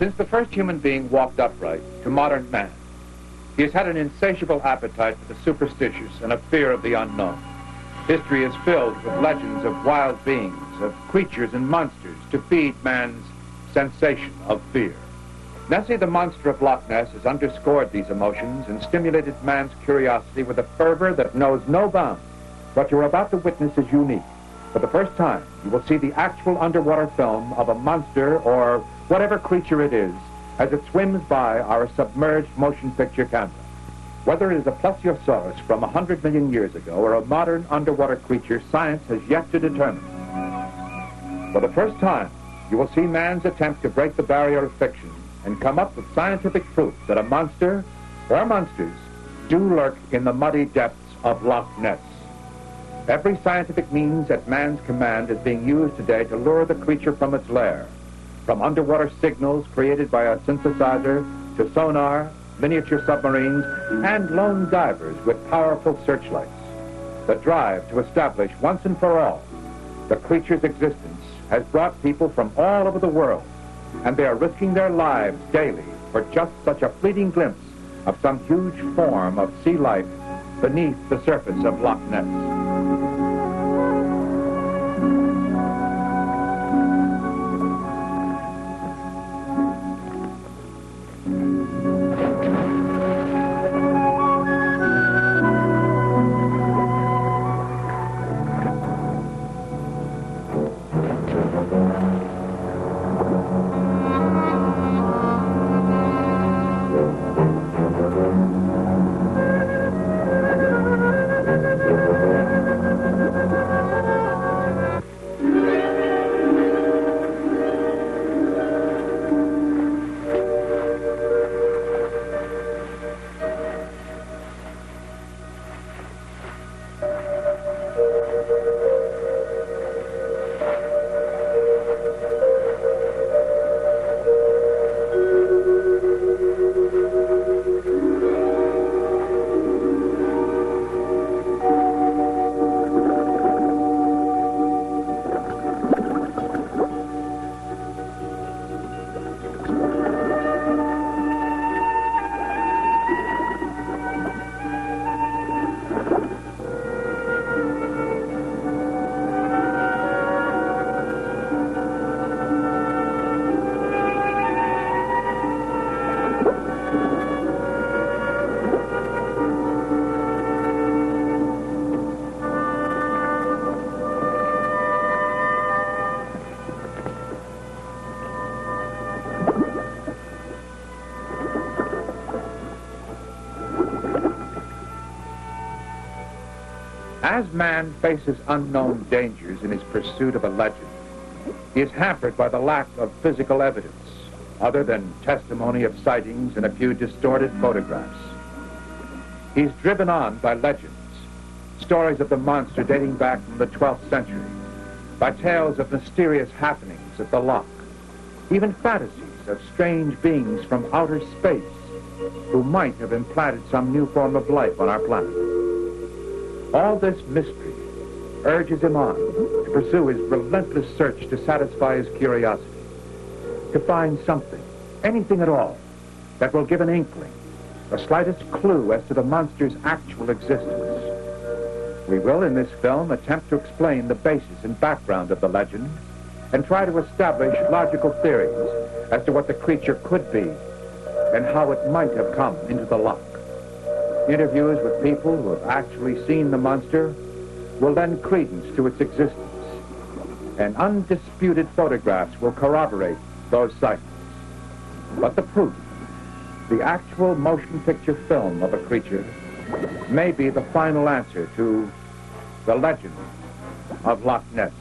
Since the first human being walked upright to modern man, he has had an insatiable appetite for the superstitious and a fear of the unknown. History is filled with legends of wild beings, of creatures and monsters to feed man's sensation of fear. Nessie the monster of Loch Ness has underscored these emotions and stimulated man's curiosity with a fervor that knows no bounds. What you're about to witness is unique. For the first time, you will see the actual underwater film of a monster or whatever creature it is as it swims by our submerged motion picture camera. Whether it is a plesiosaurus from 100 million years ago or a modern underwater creature, science has yet to determine. For the first time, you will see man's attempt to break the barrier of fiction and come up with scientific proof that a monster or monsters do lurk in the muddy depths of Loch Ness. Every scientific means at man's command is being used today to lure the creature from its lair, from underwater signals created by a synthesizer to sonar, miniature submarines, and lone divers with powerful searchlights. The drive to establish once and for all the creature's existence has brought people from all over the world, and they are risking their lives daily for just such a fleeting glimpse of some huge form of sea life beneath the surface of Loch Ness. As man faces unknown dangers in his pursuit of a legend, he is hampered by the lack of physical evidence, other than testimony of sightings and a few distorted photographs. He's driven on by legends, stories of the monster dating back from the 12th century, by tales of mysterious happenings at the loch, even fantasies of strange beings from outer space who might have implanted some new form of life on our planet. All this mystery urges him on to pursue his relentless search to satisfy his curiosity, to find something, anything at all, that will give an inkling, the slightest clue as to the monster's actual existence. We will, in this film, attempt to explain the basis and background of the legend and try to establish logical theories as to what the creature could be and how it might have come into the loch. Interviews with people who have actually seen the monster will lend credence to its existence, and undisputed photographs will corroborate those sightings. But the proof, the actual motion picture film of a creature, may be the final answer to the legend of Loch Ness.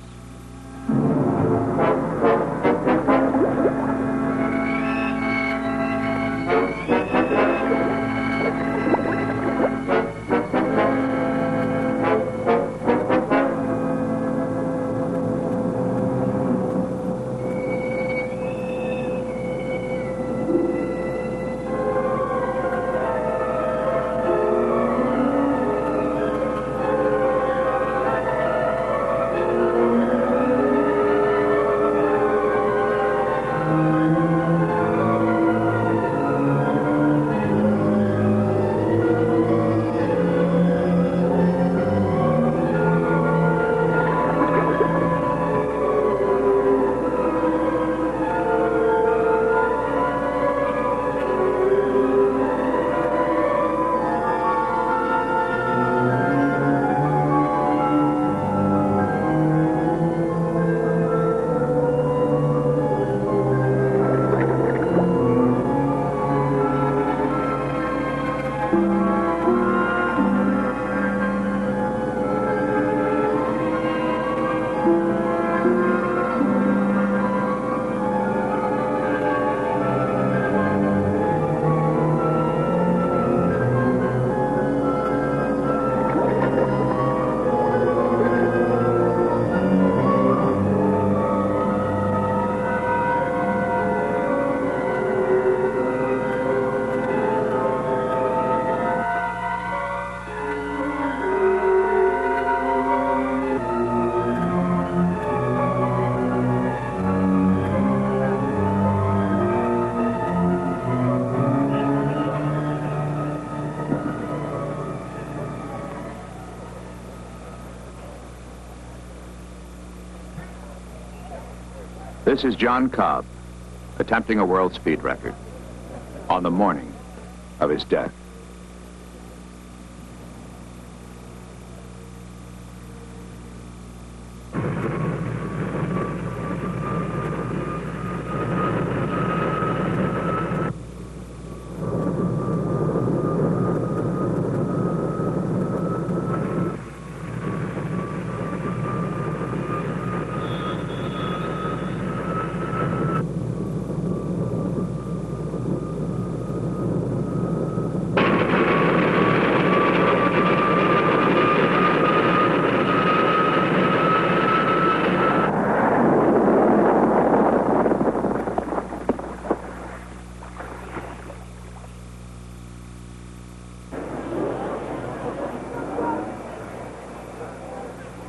This is John Cobb attempting a world speed record on the morning of his death.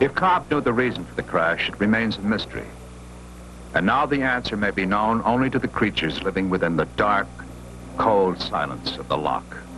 If Cobb knew the reason for the crash, it remains a mystery. And now the answer may be known only to the creatures living within the dark, cold silence of the loch.